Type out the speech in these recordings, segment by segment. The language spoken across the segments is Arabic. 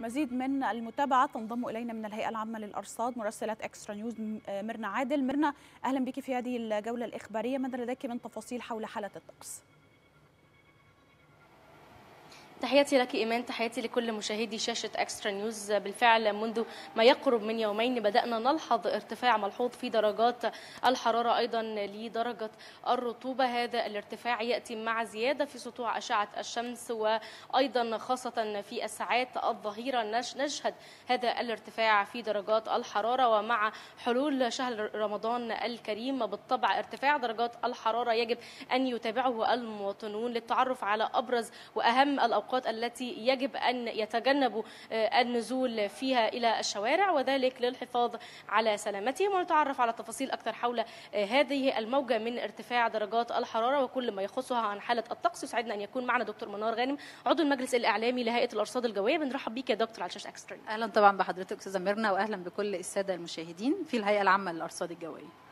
مزيد من المتابعة تنضم إلينا من الهيئة العامة للأرصاد مراسلة إكسترا نيوز ميرنا عادل ميرنا أهلا بك في هذه الجولة الإخبارية ماذا لديك من تفاصيل حول حالة الطقس؟ تحياتي لك إيمان تحياتي لكل مشاهدي شاشة أكسترا نيوز بالفعل منذ ما يقرب من يومين بدأنا نلحظ ارتفاع ملحوظ في درجات الحرارة أيضا لدرجة الرطوبة. هذا الارتفاع يأتي مع زيادة في سطوع أشعة الشمس وأيضا خاصة في الساعات الظهيرة. نشهد هذا الارتفاع في درجات الحرارة ومع حلول شهر رمضان الكريم. بالطبع ارتفاع درجات الحرارة يجب أن يتابعه المواطنون للتعرف على أبرز وأهم الأوقات الأوقات التي يجب أن يتجنبوا النزول فيها إلى الشوارع وذلك للحفاظ على سلامتهم. ونتعرف على تفاصيل أكثر حول هذه الموجة من ارتفاع درجات الحرارة وكل ما يخصها عن حالة الطقس. يسعدنا أن يكون معنا دكتور منار غانم عضو المجلس الإعلامي لهيئة الأرصاد الجوية. بنرحب بك يا دكتور على شاشة أكسترا أهلا طبعا بحضرتك أستاذة ميرنا وأهلا بكل السادة المشاهدين في الهيئة العامة للأرصاد الجوية.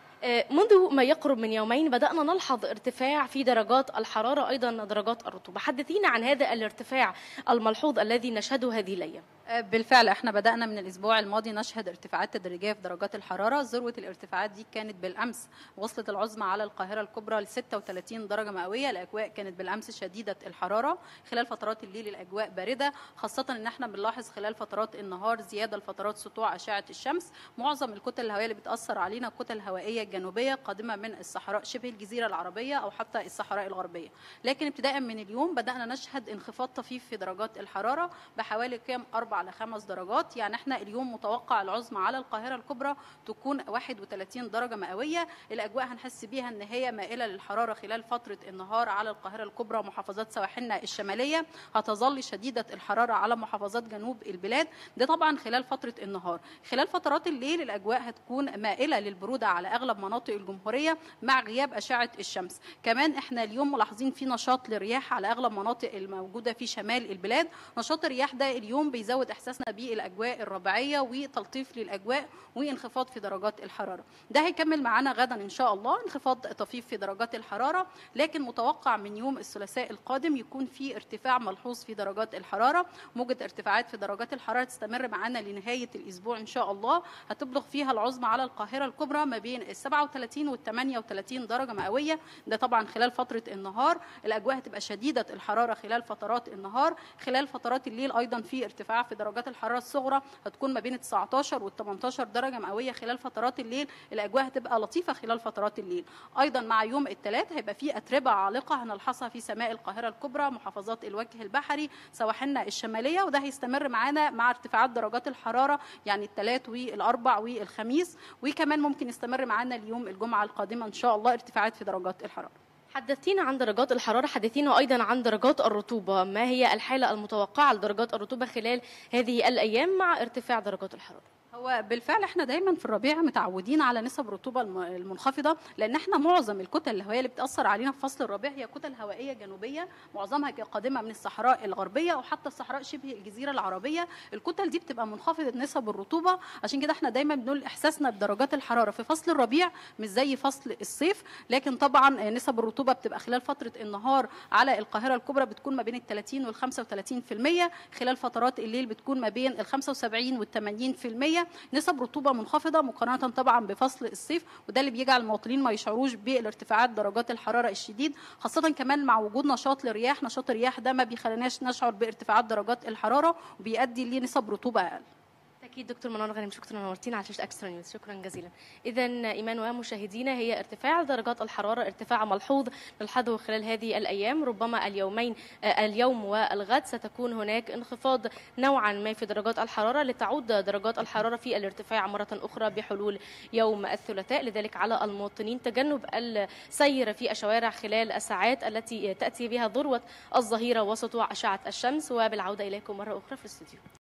منذ ما يقرب من يومين بدأنا نلحظ ارتفاع في درجات الحرارة أيضا درجات الرطوبة. حدثينا عن هذا الارتفاع الملحوظ الذي نشهده هذه الأيام. بالفعل إحنا بدأنا من الأسبوع الماضي نشهد ارتفاعات تدريجية في درجات الحرارة. ذروة الارتفاعات دي كانت بالأمس. وصلت العظمى على القاهرة الكبرى ل 36 درجة مئوية. الأجواء كانت بالأمس شديدة الحرارة خلال فترات الليل. الأجواء باردة خاصة إن إحنا بنلاحظ خلال فترات النهار زيادة لفترات سطوع أشعة الشمس. معظم الكتل الهوائية اللي بتأثر علينا كتل هوائية الجنوبية قادمة من الصحراء شبه الجزيرة العربية أو حتى الصحراء الغربية. لكن ابتداء من اليوم بدأنا نشهد انخفاض طفيف في درجات الحرارة بحوالي قيم 4 ل 5 درجات. يعني إحنا اليوم متوقع العظمى على القاهرة الكبرى تكون 31 درجة مئوية. الأجواء هنحس بيها إن هي مائلة للحرارة خلال فترة النهار على القاهرة الكبرى ومحافظات سواحلنا الشمالية. هتظل شديدة الحرارة على محافظات جنوب البلاد. ده طبعا خلال فترة النهار. خلال فترات الليل الأجواء هتكون مائلة للبرودة على أغلب مناطق الجمهورية مع غياب أشعة الشمس. كمان إحنا اليوم ملاحظين في نشاط للرياح على أغلب مناطق الموجودة في شمال البلاد. نشاط الرياح ده اليوم بيزود إحساسنا بالأجواء الربيعية وتلطيف للأجواء وانخفاض في درجات الحرارة. ده هيكمل معانا غدا إن شاء الله انخفاض طفيف في درجات الحرارة. لكن متوقع من يوم الثلاثاء القادم يكون في ارتفاع ملحوظ في درجات الحرارة. موجة ارتفاعات في درجات الحرارة تستمر معانا لنهاية الأسبوع إن شاء الله. هتبلغ فيها العظمى على القاهرة الكبرى ما بين 37 وال 38 درجة مئوية. ده طبعا خلال فترة النهار. الأجواء هتبقى شديدة الحرارة خلال فترات النهار. خلال فترات الليل أيضا في ارتفاع في درجات الحرارة الصغرى هتكون ما بين 19 وال 18 درجة مئوية خلال فترات الليل. الأجواء هتبقى لطيفة خلال فترات الليل. أيضا مع يوم الثلاث هيبقى في أتربة عالقة هنلحظها في سماء القاهرة الكبرى محافظات الوجه البحري سواحلنا الشمالية وده هيستمر معانا مع ارتفاعات درجات الحرارة يعني الثلاث والأربع والخميس. وكمان ممكن يستمر معانا اليوم الجمعة القادمة إن شاء الله ارتفاعات في درجات الحرارة. حدثينا عن درجات الحرارة حدثينا أيضا عن درجات الرطوبة. ما هي الحالة المتوقعة لدرجات الرطوبة خلال هذه الأيام مع ارتفاع درجات الحرارة؟ هو بالفعل إحنا دايما في الربيع متعودين على نسب الرطوبه المنخفضة لأن إحنا معظم الكتل الهوائية اللي بتأثر علينا في فصل الربيع هي كتل هوائية جنوبية معظمها قادمة من الصحراء الغربية أو حتى الصحراء شبه الجزيرة العربية. الكتل دي بتبقى منخفضة نسب الرطوبة. عشان كده إحنا دايما بنقول إحساسنا بدرجات الحرارة في فصل الربيع مش زي فصل الصيف لكن طبعا نسب الرطوبة بتبقى خلال فترة النهار على القاهرة الكبرى بتكون ما بين ال 30 وال 35% خلال فترات الليل بتكون ما بين ال 75 وال 80% نسب رطوبة منخفضة مقارنة طبعا بفصل الصيف وده اللي بيجعل المواطنين ما يشعروش بالارتفاعات درجات الحرارة الشديد خاصة كمان مع وجود نشاط للرياح. نشاط الرياح ده ما بيخليناش نشعر بارتفاعات درجات الحرارة وبيؤدي لنسب رطوبة أقل. أكيد دكتور منار غانم شكرا نورتينا على شاشة إكسترا نيوز. شكرا جزيلا. اذا إيمان ومشاهدينا هي ارتفاع درجات الحرارة ارتفاع ملحوظ نلحظه خلال هذه الأيام. ربما اليومين اليوم والغد ستكون هناك انخفاض نوعا ما في درجات الحرارة لتعود درجات الحرارة في الارتفاع مرة أخرى بحلول يوم الثلاثاء. لذلك على المواطنين تجنب السير في الشوارع خلال الساعات التي تأتي بها ذروة الظهيرة وسطوع اشعه الشمس. وبالعودة إليكم مرة أخرى في الاستوديو.